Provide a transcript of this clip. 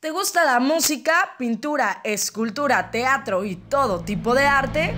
¿Te gusta la música, pintura, escultura, teatro y todo tipo de arte?